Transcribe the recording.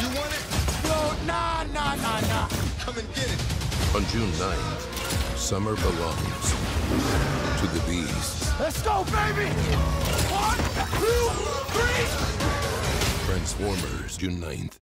You want it? No, nah, nah, nah, nah. Come and get it. On June 9th, summer belongs to the beasts. Let's go, baby! One, two, three! Transformers, June 9th.